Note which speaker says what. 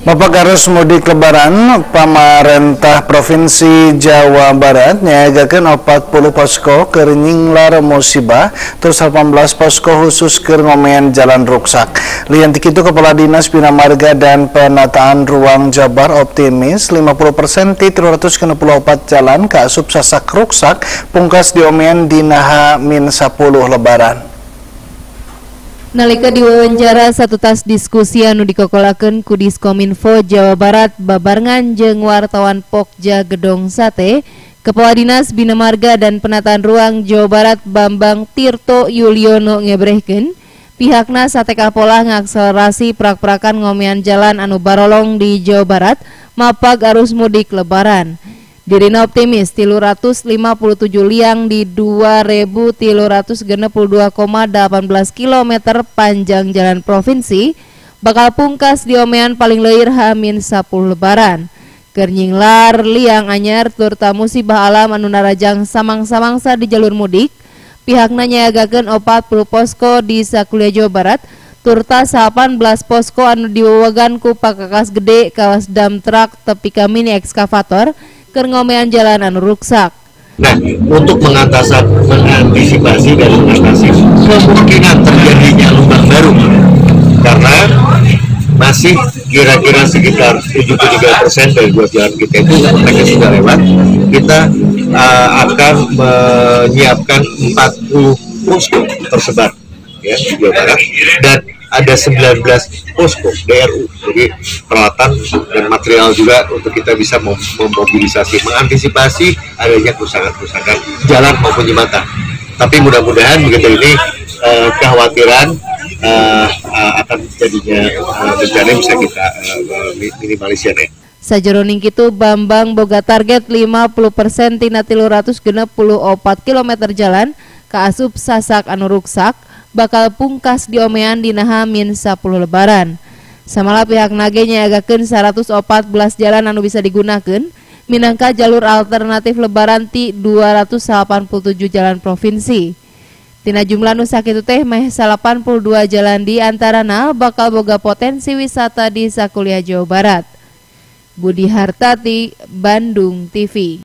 Speaker 1: Bapak Garus Mudik Lebaran, Pemerintah Provinsi Jawa Barat nyagakan 40 posko kerinying musibah, terus 18 posko khusus ke ngomean jalan ruksak. Lian itu Kepala Dinas Bina Marga dan Penataan Ruang Jabar optimis 50% ti 364 jalan ke asup sasak ruksak pungkas diomean di naha min 10 Lebaran.
Speaker 2: Nalika diwawancara satu tas diskusi anu dikokolaken ku Diskominfo Jawa Barat babarengan jeung wartawan Pokja Gedong Sate, Kepala Dinas Bina Marga dan Penataan Ruang Jawa Barat Bambang Tirto Yuliono ngebrehkeun pihakna sate kapola ngakselerasi prak-prakan ngomean jalan anu barolong di Jawa Barat mapag arus mudik lebaran. Dirina optimis tilu ratus lima puluh tujuh liang di dua ribu tilu ratus puluh dua koma delapan belas kilometer panjang jalan provinsi bakal pungkas di omean paling leir hamin sepuluh lebaran. Kernyinglar liang anyar tur tamu musibah alam anu narajang samang-samangsa di jalur mudik pihaknya nyagakeun puluh posko di Sakulia Jawa Barat turta 18 posko anu diwawagan ku pakakas gede kawas dam truk tepi kami ekskavator ngomean jalan anu ruksak.
Speaker 3: Nah, untuk mengatasi, mengantisipasi dan mengatasi kemungkinan terjadinya lubang baru, karena masih kira-kira sekitar 73 persen dari dua jalan kita itu mereka sudah lewat. Kita uh, akan menyiapkan 40 posko tersebar ya di Jawa Barat dan ada 19 posko DRU jadi peralatan dan material juga untuk kita bisa memobilisasi mengantisipasi adanya kerusakan-kerusakan jalan maupun jembatan. Tapi mudah-mudahan begitu ini uh, kekhawatiran uh, uh, akan terjadinya uh, bencana bisa kita uh, minimalisir ya.
Speaker 2: Sajeroning itu Bambang boga target 50% tina 364 km jalan ke asup sasak anu ruksak bakal pungkas diomean di nahamin 10 lebaran. Samala pihak nagenya agakeun 114 jalan anu bisa digunakan minangka jalur alternatif lebaran ti 287 jalan provinsi. Tina jumlah nu sakitu teh meh 82 jalan di antarana bakal boga potensi wisata di Sakuliah Jawa Barat. Budi Hartati, Bandung TV.